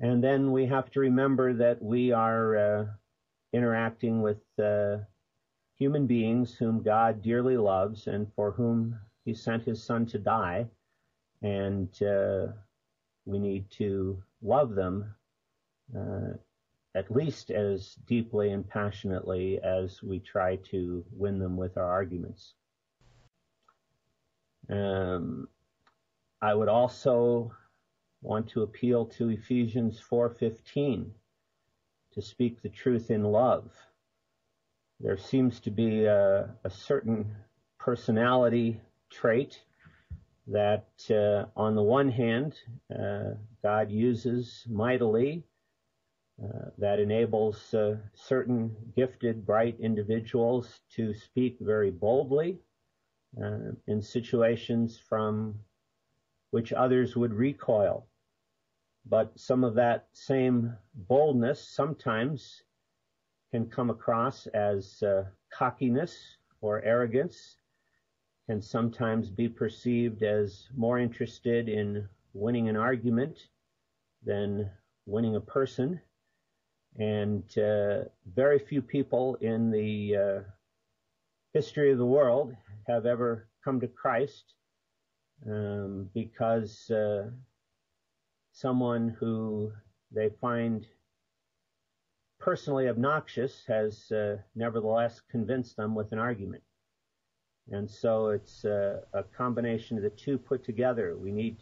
And then we have to remember that we are uh, interacting with uh, human beings whom God dearly loves and for whom He sent His Son to die. And uh, we need to love them uh, at least as deeply and passionately as we try to win them with our arguments. Um, I would also want to appeal to Ephesians 4:15 to speak the truth in love. There seems to be a, a certain personality trait that, uh, on the one hand, uh, God uses mightily, uh, that enables uh, certain gifted, bright individuals to speak very boldly uh, in situations from which others would recoil. But some of that same boldness sometimes can come across as uh, cockiness or arrogance, can sometimes be perceived as more interested in winning an argument than winning a person. And uh, very few people in the uh, history of the world have ever come to Christ um, because uh, someone who they find personally obnoxious has uh, nevertheless convinced them with an argument. And so it's uh, a combination of the two put together. We need